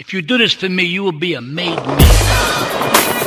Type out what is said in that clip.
If you do this for me, you will be a made man.